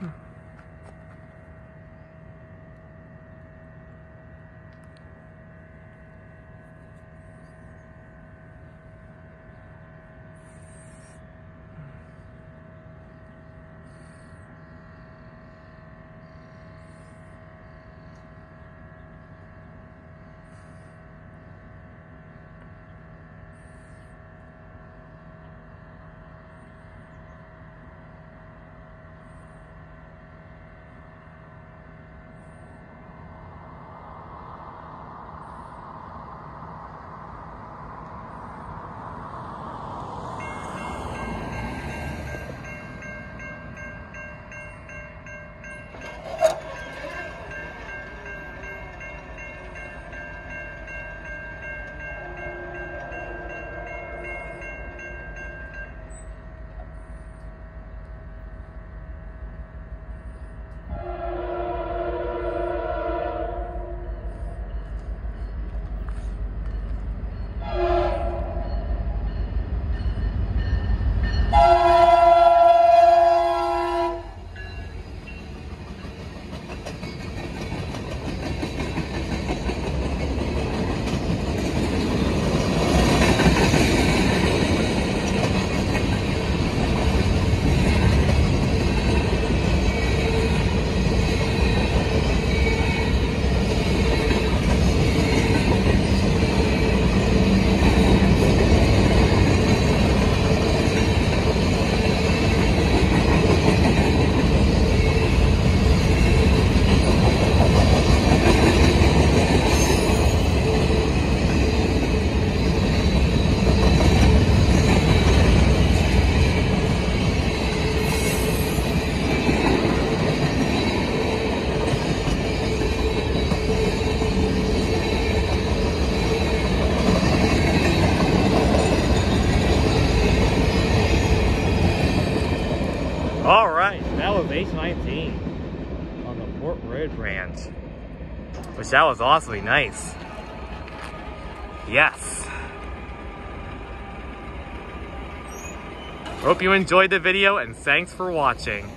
Hmm. H19 on the Port Road branch. Which that was awfully nice. Yes. Hope you enjoyed the video and thanks for watching.